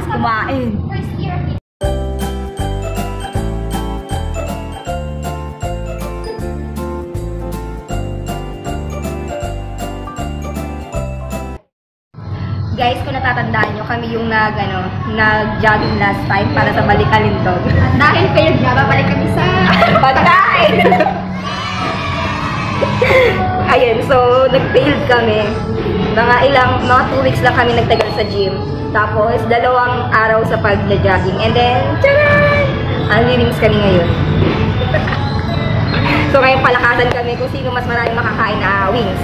kumain. Guys, kung natatandaan nyo, kami yung nag, ano, nag-jogging last time para sa Balikalindog. At dahil failed nga, babalik kami sa... Patay! Ayun, so, nag-failed kami. Mga ilang, mga 2 weeks lang kami nagtagal sa gym. Tapos, dalawang araw sa pag-jogging. And then, tcharan! Ang lilims kami ngayon. so, ngayon palakasan kami kung sino mas maraming makakain na wings.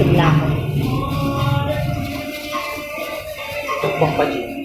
Nagpusog na ako. Tukbang pa, Jim.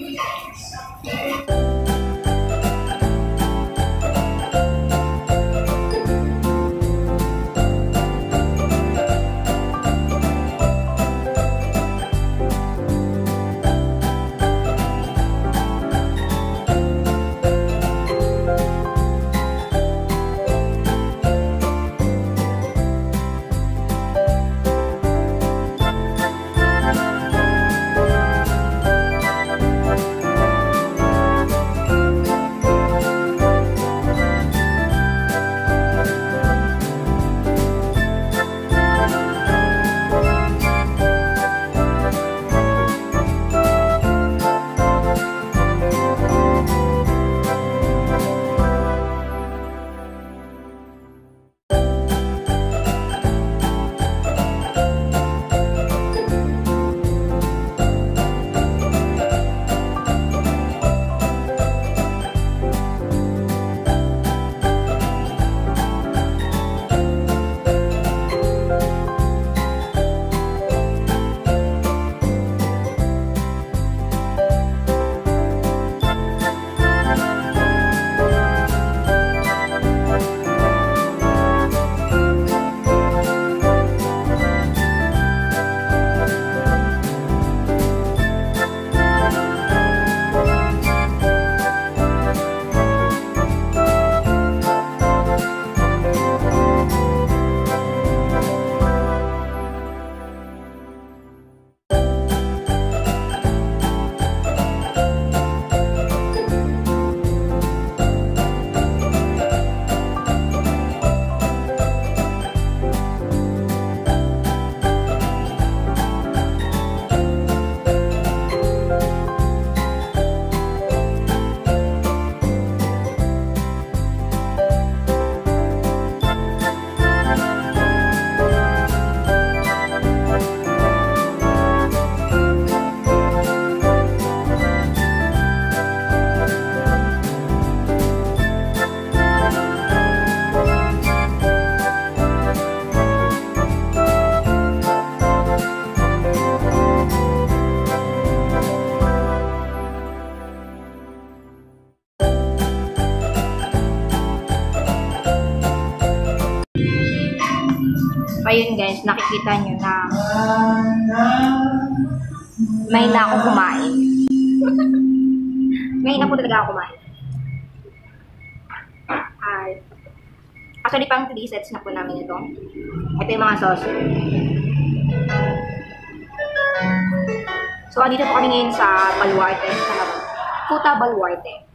Nakikita nyo na may na ako kumain. may na po talaga ako kumain. Ay. Actually, pang 3 sets na po namin ito. Ito yung mga sauce. So, andito po kami ngayon sa Baluarte. Sa Kuta Baluarte.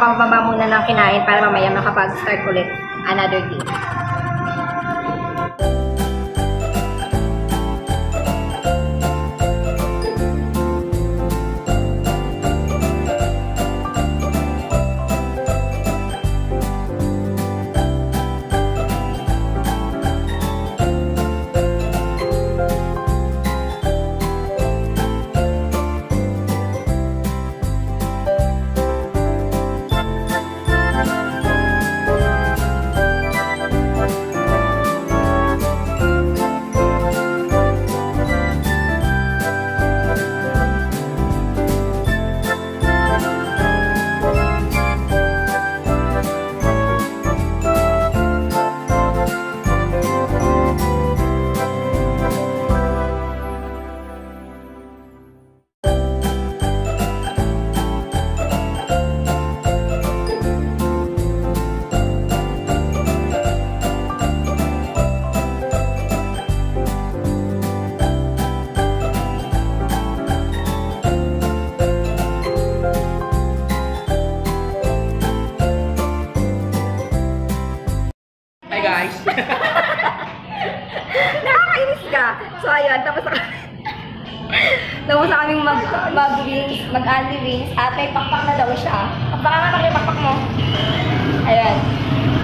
Nagpapababa muna ng kinain para mamaya makapag-start ulit another day. So, ayun, tapos na Tapos na kaming mag, mag-wings, mag-anli wings, at may pakpak na daw siya. Pakpak nga kami, pakpak mo. Ayan.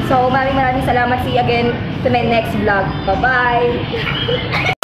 So, maraming maraming salamat. See you again to my next vlog. Bye-bye!